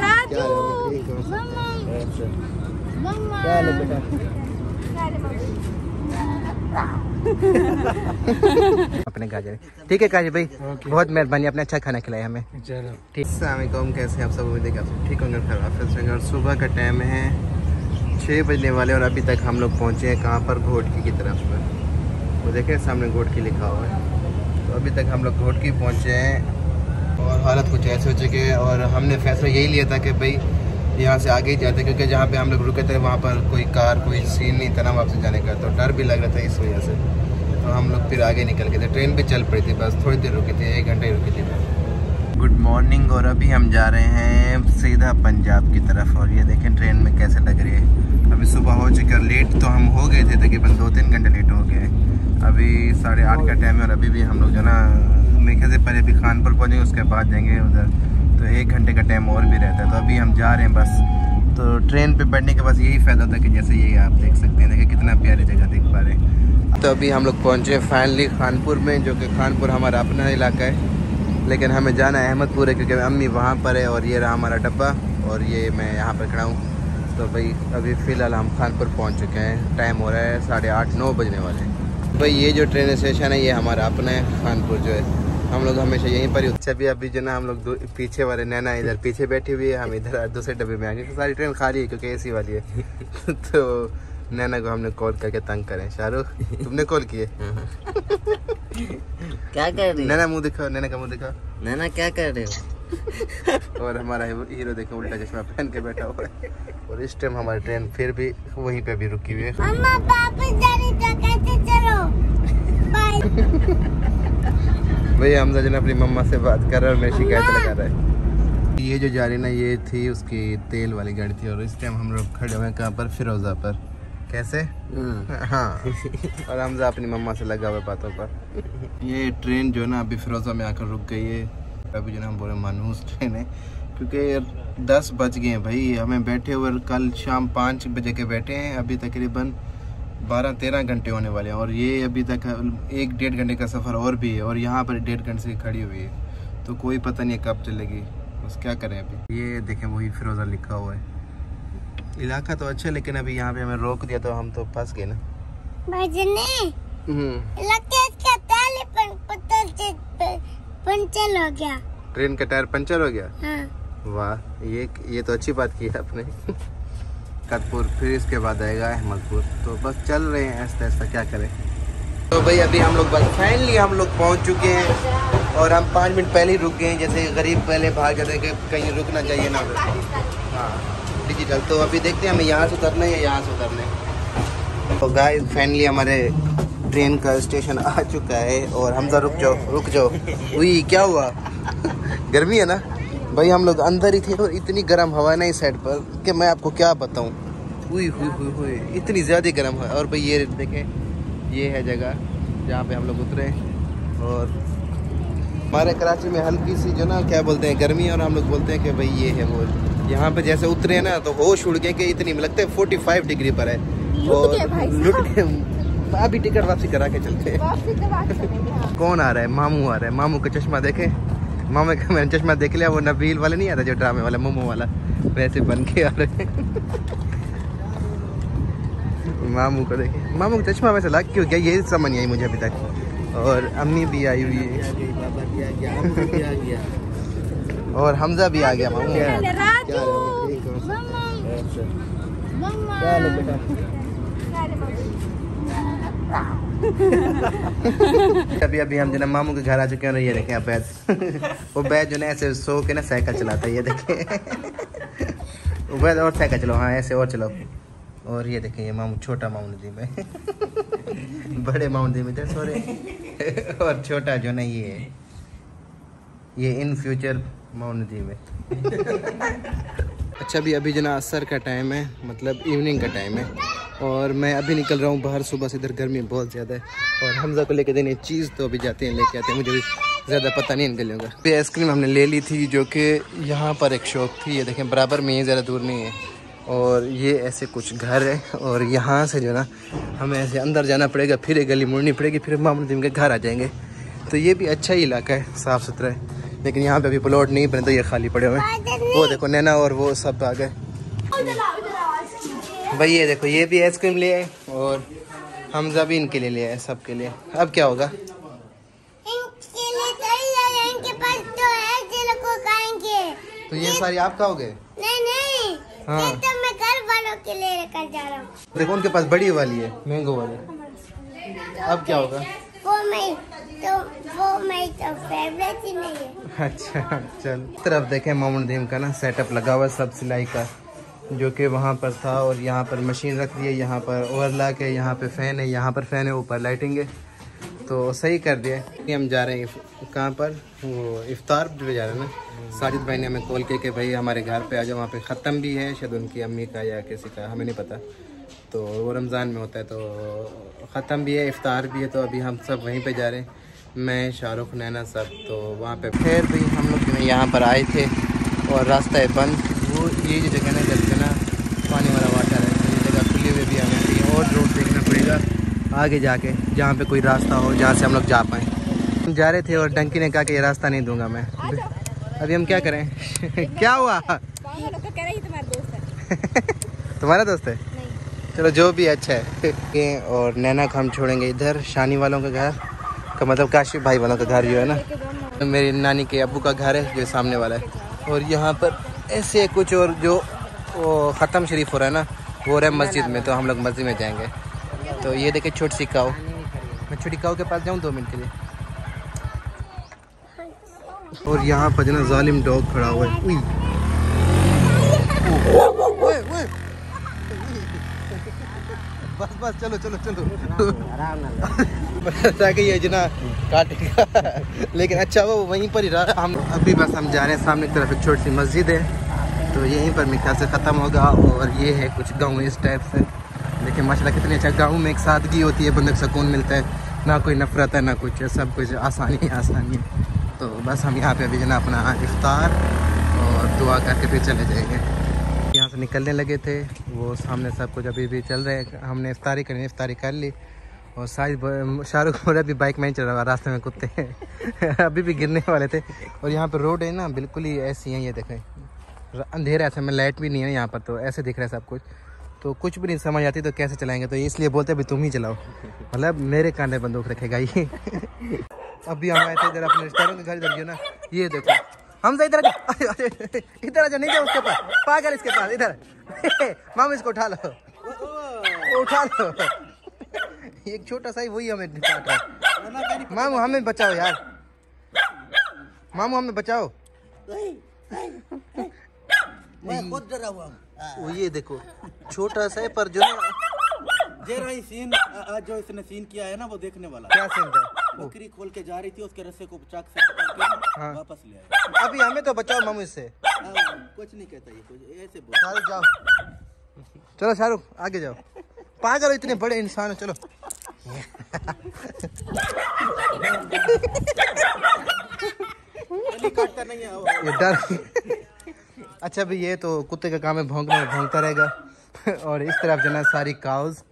राजू मम्मा हाल है बेटा अपने गाजर ठीक है काजी भाई बहुत मेहरबानी अपने अच्छा खाना खिलाया हमें चलो ठीक अलैक्म कैसे आप सब उम्मीद है आप सब ठीक होंगे खैर हाफिज़ और सुबह का टाइम है छः बजने वाले और अभी तक हम लोग पहुँचे हैं कहाँ पर घोटकी की तरफ़ पर वो देखें सामने घोटकी लिखा हुआ है तो अभी तक हम लोग घोटकी पहुँचे हैं और हालत कुछ ऐसे हो चुके है और हमने फैसला यही लिया था कि भाई यहाँ से आगे ही जाते क्योंकि जहाँ पे हम लोग रुके थे, वहाँ पर कोई कार, कोई सीन नहीं था ना वापस जाने का तो डर भी लग रहा था इस वजह से। तो हम लोग फिर आगे निकल गए थे। ट्रेन भी चल पड़ी थी बस, थोड़ी देर रुकी थी, एक घंटे ही रुकी थी गुड मॉर्निंग और अभी हम जा रहे हैं सीधा पंजाब की तरफ़, और ये देखें ट्रेन में कैसे लग रही है। अभी सुबह हो चुका लेट तो हम हो गए थे, तकरीबन दो तीन घंटे लेट हो गए अभी साढ़े आठ का टाइम है, और अभी भी हम लोग जो ना मेखे से पहले अभी खानपुर पहुँचेंगे उसके बाद जाएँगे उधर। तो एक घंटे का टाइम और भी रहता है तो अभी हम जा रहे हैं बस। तो ट्रेन पे बैठने के बस यही फ़ायदा है कि जैसे यही आप देख सकते हैं, देखिए कितना प्यारी जगह देख पा रहे हैं। तो अभी हम लोग पहुँचे फाइनली खानपुर में, जो कि खानपुर हमारा अपना इलाका है। लेकिन हमें जाना है अहमदपुर है, क्योंकि अम्मी वहाँ पर है और ये रहा हमारा डब्बा और ये मैं यहाँ पर खड़ा हूँ। तो भाई, अभी फ़िलहाल हम खानपुर पहुँच चुके हैं। टाइम हो रहा है साढ़े आठ, नौ बजने वाले हैं। भाई, ये जो ट्रेन स्टेशन है, ये हमारा अपना है, खानपुर जो है। हम लोग हमेशा यहीं पर ही अच्छा भी अभी जो ना, हम लोग पीछे वाले नैना इधर पीछे बैठी हुई है, हम इधर दूसरे डब्बे में आ गए सारी ट्रेन खाली है, क्योंकि एसी वाली है। तो नैना को हमने कॉल करके तंग करें। शाहरुख तुमने कॉल किए? क्या कर रही नैना मुँह दिखाओ नैना का मुँह दिखाओ। नैना क्या कर रहे हो? और हमारा हीरो देखो उल्टा चश्मा पहन के बैठा हुआ है। और इस टाइम हमारी ट्रेन फिर भी वहीं पे भी रुकी हुई है। मम्मा जाने तो कैसे चलो? बाय भाई हमजा जन अपनी मम्मा से बात कर रहा है और मेरी शिकायत लगा रहा है। ये जो जा रही ना ये थी उसकी तेल वाली गाड़ी थी और इस टाइम हम लोग खड़े हुए हैं कहाँ पर? फिरोजा पर। कैसे? हाँ। और हमजा अपनी मम्मा से लगा हुआ बातों पर। ये ट्रेन जो है ना अभी फिरोजा में आकर रुक गई है। अभी जो ना हम बोले मानूस ट्रेन है। क्योंकि दस बज गए हैं भाई। हमें बैठे हुए कल शाम पाँच बजे के बैठे हैं। अभी तकरीबन बारह तेरह घंटे होने वाले हैं। और ये अभी तक एक डेढ़ घंटे का सफ़र और भी है। और यहाँ पर डेढ़ घंटे से खड़ी हुई है। तो कोई पता नहीं कब चलेगी। बस क्या करें अभी? ये देखें वही फिरोज़ा लिखा हुआ है। इलाका तो अच्छा लेकिन अभी यहाँ पे हमें रोक दिया तो हम तो फंस गए ना। भजने हम्म। पंचर हो गया। ट्रेन का टायर पंचर हो गया? हाँ। वाह ये ये तो अच्छी बात की है आपने। कतपुर फिर इसके बाद आएगा अहमदपुर। तो बस चल रहे हैं ऐसा ऐसा क्या करें। तो भाई अभी हम लोग बस फाइनली हम लोग पहुँच चुके हैं और हम पाँच मिनट पहले ही रुक गए हैं। जैसे गरीब पहले भाग जाते हैं कहीं रुकना चाहिए ना। हाँ। डिजिटल तो अभी देखते हैं, हमें यहाँ से उतरना है यहाँ से उतरना है। तो गाय फाइनली हमारे ट्रेन का स्टेशन आ चुका है और हमजा रुक जाओ रुक जाओ। वही क्या हुआ? गर्मी है ना? भाई, हम लोग अंदर ही थे और इतनी गर्म हवा ना इस साइड पर कि मैं आपको क्या बताऊँ? हुई हुई हुई हुई। इतनी ज़्यादा गर्म है। और भाई, ये देखें, ये है जगह जहाँ पे हम लोग उतरे और हमारे कराची में हल्की सी जो ना, क्या बोलते हैं, गर्मी और हम लोग बोलते हैं कि भाई, ये है वो। यहाँ पे जैसे उतरे ना तो होश उड़ गए कि इतनी लगता है फोर्टी फाइव डिग्री पर है। और लुट के अभी टिकट वापसी करा के चलते हैं। कौन आ रहा है? मामू आ रहा है। मामू का चश्मा देखे। मामा का मैंने चश्मा देख लिया वो नबील वाले नहीं आता जो ड्रामे वाला मोमो वाला। वैसे बन के आ रहे मामू को देखे। मामू का चश्मा वैसे लग क्यों गया? ये समझ नहीं आई मुझे अभी तक। और अम्मी भी आई हुई है। बाबा भी आ गया हम भी आ गया। और हमजा भी आ गया मामू। क्या हाल है बेटा? अभी अभी हम जो ना मामू के घर आ चुके हैं और ये देखें बैद वो बैद जो ना ऐसे सो के ना साइकिल चलाता है ये देखें। वो बैद और साइकिल चलाओ हाँ ऐसे और चलाओ। और ये देखें ये मामू छोटा मामू जी में। बड़े मामू जी में सॉरी और छोटा जो ना ये ये इन फ्यूचर जी में अच्छा भी अभी जना असर का टाइम है मतलब इवनिंग का टाइम है। और मैं अभी निकल रहा हूँ बाहर, सुबह से इधर गर्मी बहुत ज़्यादा है। और हमजा को लेके देने चीज़ तो अभी जाते हैं, लेके आते हैं। मुझे भी ज़्यादा पता नहीं इन गलियों का। ये आइसक्रीम हमने ले ली थी, जो कि यहाँ पर एक शॉप थी। ये देखें, बराबर में ही ज़्यादा दूर नहीं है। और ये ऐसे कुछ घर है, और यहाँ से जो ना, हमें ऐसे अंदर जाना पड़ेगा, फिर एक गली मुड़नी पड़ेगी, फिर मामूद के घर आ जाएँगे। तो ये भी अच्छा ही इलाका है साफ़ सुथरा है। लेकिन यहाँ पे अभी प्लॉट नहीं बने तो ये खाली पड़े हुए हैं। वो देखो नैना और वो सब आ गए। भाई ये देखो ये भी आइसक्रीम ले आए और हमजा भी इनके लिए ले आए सबके लिए। अब क्या होगा? इनके लिए चल जाए इनके पास तो है को तो ये सारी आप खाओगे? नहीं नहीं हाँ। तो मैं घर वालों के लिए लेकर जा रहा हूँ। देखो उनके पास बड़ी वाली है मैंगो वाली। अब क्या होगा? अच्छा चल। तरफ़ देखें मोहम्मद दीम का ना सेटअप लगा हुआ सब सिलाई का, जो कि वहाँ पर था और यहाँ पर मशीन रख दी है यहाँ पर ओवरला के, यहाँ पे फ़ैन है, यहाँ पर फ़ैन है, ऊपर लाइटिंग है। तो सही कर दिया। हम जा रहे हैं कहाँ पर? वो इफ्तार पे जा रहे हैं ना। साजिद भाई ने हमें कॉल किया कि भाई हमारे घर पे आ जाओ, वहाँ पे ख़त्म भी है, शायद उनकी अम्मी का या किसी का, हमें नहीं पता। तो वो रमज़ान में होता है तो ख़त्म भी है इफ्तार भी है तो अभी हम सब वहीं पे जा रहे हैं। मैं शाहरुख नैना सब तो वहाँ पे फिर भी हम लोग यहाँ पर आए थे और रास्ता है बंद। वो ये जो जगह ना जब ना पानी वाला वाटर है तो ये जगह खुली हुई भी हमें अभी और रोड देखना पड़ेगा आगे जाके जहाँ पे कोई रास्ता हो जहाँ से हम लोग जा पाएँ। हम जा रहे थे और डंकी ने कहा कि ये रास्ता नहीं दूँगा मैं। अभी हम क्या करें? क्या हुआ? तुम्हारा दोस्त है? चलो, जो भी अच्छा है। और नैना को हम छोड़ेंगे इधर, शानी वालों का घर। का मतलब काशिफ भाई वालों का घर जो है ना। मेरी नानी के अबू का घर है, जो सामने वाला है। और यहाँ पर ऐसे कुछ और जो ख़त्म शरीफ हो रहा है ना, वो रहा है मस्जिद में तो हम लोग मस्जिद में जाएँगे। तो ये देखे छोटी सी काऊ। मैं छोटी काओ के पास जाऊँ दो मिनट के लिए? और यहाँ पर जो ना, जालिम डॉग खड़ा हुआ है। बस बस चलो चलो चलो। ताकि ये जना काटेगा लेकिन अच्छा वो वहीं पर ही रहा। हम अभी बस हम जा रहे हैं सामने की तरफ़ एक छोटी सी मस्जिद है। तो यहीं पर मेरे से ख़त्म होगा और ये है कुछ गाँव इस टाइप से। देखिए माशाल्लाह कितने अच्छा गाँव में एक सादगी होती है बंदे को सुकून मिलता है। ना कोई नफरत है ना कुछ है सब कुछ आसानी ही आसानी है। तो बस हम यहाँ पे अभी जना अपना इफ्तार और दुआ करके फिर चले जाएँगे। से निकलने लगे थे। वो सामने सब कुछ अभी भी चल रहे हैं, हमने इफ्तारी करनी इफ्तारी कर ली। और शायद शाहरुख बोल अभी बाइक में ही चल रहा रास्ते में कुत्ते हैं। अभी भी गिरने वाले थे। और यहाँ पर रोड है ना, बिल्कुल ही ऐसी है ये देखें। अंधेरा ऐसा में लाइट भी नहीं है यहाँ पर तो ऐसे दिख रहा है सब कुछ। तो कुछ भी नहीं समझ आती तो कैसे चलाएँगे? तो इसलिए बोलते अभी तुम ही चलाओ। मतलब मेरे कांधे बंदूक रखेगा ये अभी हम आए थे इधर अपने रिश्तेदारों के घर, इधर जो ना ये देखो हम तो इधर इधर आ जाओ नहीं जाओ उसके पास। पागल इसके पास इधर। माम इसको उठा लो। उठा लो। एक छोटा सा ही वही हमें काट रहा है। मामू हमें बचाओ यार। मामू हमें बचाओ। मैं खुद डरा हुआ वो ये देखो छोटा सा है पर जो जे रही सीन आज जो इसने सीन किया है ना वो देखने वाला। क्या सीन था? बकरी खोल के जा रही थी उसके रस्से को चाक से हाँ। वापस ले आया अभी हमें तो बचाओ मामू इससे हाँ, कुछ नहीं कहता ये कुछ ऐसे बोल। शाहरुख जाओ। चलो शाहरुख आगे जाओ। पागल इतने बड़े इंसान हो चलो। नहीं है ये डर। अच्छा भाई ये तो कुत्ते का काम है भौंकना वो भौंकता रहेगा। और इस तरफ़ जो है ना सारी काउज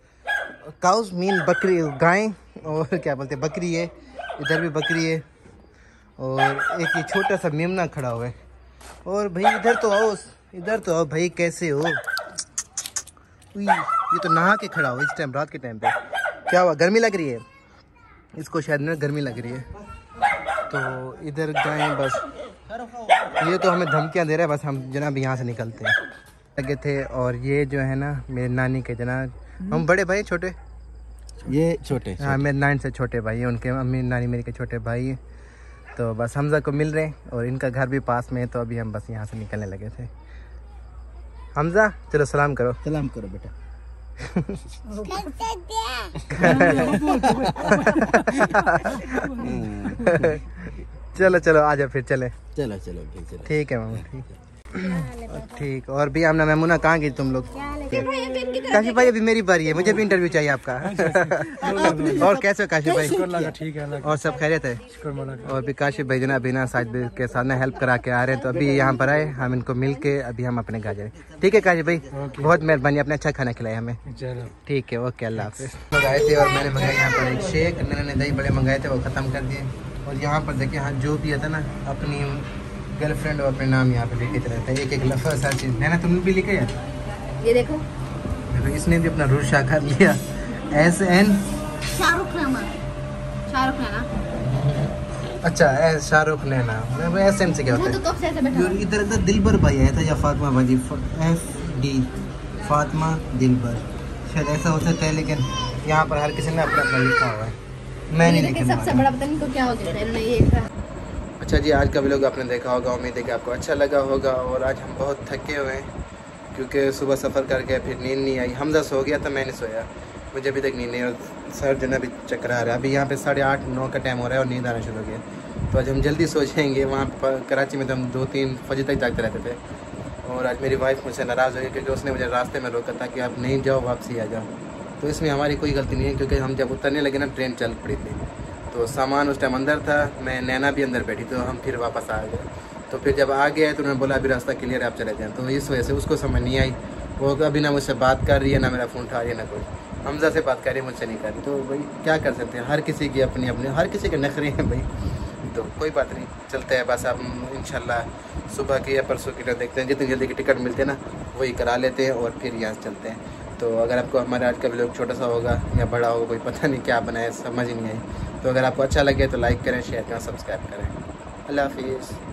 काउज मीन बकरी गाय। और क्या बोलते हैं, बकरी है, इधर भी बकरी है, और एक ये छोटा सा मेमना खड़ा हुआ है। और भाई, इधर तो आओ, इधर तो आओ, भाई, कैसे हो? ये तो नहा के खड़ा हो इस टाइम रात के टाइम पे। क्या हुआ, गर्मी लग रही है? इसको शायद ना गर्मी लग रही है। तो इधर गाय बस। ये तो हमें धमकियाँ दे रहा है, बस हम जनाब यहाँ से निकलते हैं। लगे थे, और ये जो है ना, मेरे नानी के जनाब हम बड़े भाई छोटे? ये छोटे हाँ मेरे नाइन से छोटे भाई हैं उनके अम्मी नानी मेरी के छोटे भाई हैं। तो बस हमजा को मिल रहे हैं और इनका घर भी पास में है तो अभी हम बस यहाँ से निकलने लगे थे। हमजा चलो सलाम करो। सलाम करो बेटा। चलो चलो आ जाओ फिर चले। चलो चलो ठीक है मामा ठीक। ठीक और भी आमना मैमुना कहाँ गई तुम लोग? काशिफ भाई अभी मेरी बारी है मुझे भी इंटरव्यू चाहिए आपका। और कैसे हो काशिफ भाई? ठीक है और सब खैरियत है? और भी काशिफ भाई जना अभी ना साजिद के साथ ना हेल्प करा के आ रहे हैं तो अभी यहाँ पर आए हम इनको मिल के अभी हम अपने घर जा रहे ठीक है काशिफ भाई बहुत मेहरबानी अपने अच्छा खाना खिलाया हमें। ठीक है ओके अल्लाह हाफिज। लोग आए थे और मैंने मंगाए यहाँ पर शेक मैंने दही बड़े मंगाए थे वो ख़त्म कर दिए। और यहाँ पर देखिए हाँ जो भी आता ना अपनी गर्लफ्रेंड और अपने नाम यहाँ पे लिखे रहते हैं। एक एक लफ्ज़ हर चीज़। नैना तुमने भी लिखा है। ये देखो। देखो इसने भी अपना रूल शाखा लिया। एस एन शाहरुख शाहरुख अच्छा शाहरुख नैना। एस एन से क्या होता तो है? इधर इधर दिलबर भाई आया था या फातिमा भाजी एफ़ डी फातिमा दिलबर शायद ऐसा हो सकता है लेकिन यहाँ पर हर किसी ने अपना अपना लिखा हुआ है। मैं नहीं लिखने सबसे बड़ा पता नहीं को क्या हो गया था। इन्होंने ये कहा अच्छा जी, आज का व्लॉग आपने देखा होगा, उम्मीद है कि आपको अच्छा लगा होगा, और आज हम बहुत थके हुए हैं, क्योंकि सुबह सफ़र करके फिर नींद नहीं आई। हमजा सो गया था, मैंने सोया। मुझे अभी तक नींद नहीं और सर जो है अभी चक्कर आ रहा है। अभी यहाँ पे साढ़े आठ, नौ का टाइम हो रहा है, और नींद आना शुरू हो गया। तो आज हम जल्दी सो जाएँगे। वहाँ पर कराची में तो हम दो तीन बजे तक जागते रहते थे। और आज मेरी वाइफ मुझसे नाराज़ हो गई क्योंकि उसने मुझे रास्ते में रोका था कि आप नहीं जाओ, वापसी आ जाओ। तो इसमें हमारी कोई गलती नहीं है, क्योंकि हम जब उतरने लगे ना ट्रेन चल पड़ी थी। तो सामान उस टाइम अंदर था, मैं नैना भी अंदर बैठी तो हम फिर वापस आ गए। तो फिर जब आ गया तो उन्होंने बोला, अभी रास्ता क्लियर है, आप चले जाएँ। तो इस वजह से उसको समझ नहीं आई। वो अभी ना मुझसे बात कर रही है, ना मेरा फ़ोन उठा रही है, ना कुछ हमजा से बात कर रही है, मुझसे नहीं कर रही। तो भाई, क्या कर सकते हैं? हर किसी की अपनी अपनी, हर किसी के नखरे हैं भाई। तो कोई बात नहीं, चलते हैं बस। अब इंशाल्लाह सुबह की या परसों की देखते हैं। जितनी जल्दी की टिकट मिलते हैं ना, वही करा लेते हैं और फिर यहाँ से चलते हैं। तो अगर आपको हमारे आज का ब्लॉग छोटा सा होगा या बड़ा होगा, कोई पता नहीं क्या बनाए समझ ही नहीं आई। तो अगर आपको अच्छा लगे तो लाइक करें शेयर करें सब्सक्राइब करें। अल्लाह हाफिज़।